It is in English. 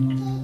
Mm-hmm.